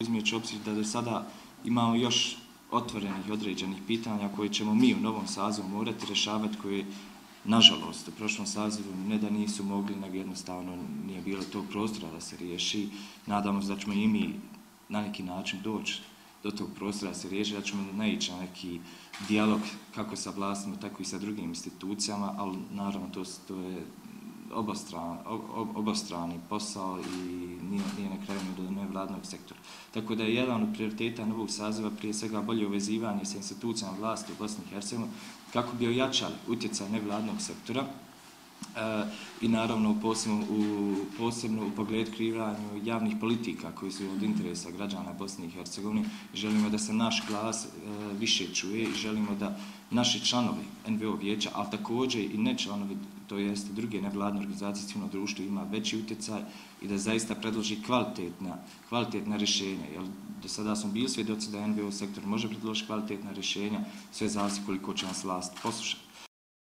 Izmijeći obzir da do sada imamo još otvorenih određenih pitanja koje ćemo mi u novom sazivu morati rešavati koje, nažalost, u prošlom sazivu ne da nisu mogli, nego jednostavno nije bilo tog prostora da se riješi. Nadamo se da ćemo i mi na neki način doći do tog prostora da se riješi, da ćemo naići na neki dijalog kako sa vlastima, tako i sa drugim institucijama, ali naravno to, to je obostran, obostrani posao i nije, nije na kraju do nevladnog sektora. Tako da je jedan od prioriteta novog saziva prije svega bolje uvezivanje sa institucijama vlasti u Bosni i Hercegovini kako bi ojačali utjecaj nevladnog sektora E, i naravno posebno u, posebno u pogledu krivanju javnih politika koji su od interesa građana Bosne i Hercegovine. Želimo da se naš glas e, više čuje i želimo da naši članovi NVO vijeća, ali također i ne članovi, to jest druge nevladne organizacije civilno društva ima veći utjecaj i da zaista predloži kvalitetna, kvalitetna rješenja. Jer do sada smo bili svjedoci da NVO sektor može predložiti kvalitetna rješenja, sve zavisi koliko će nas vlast poslušati.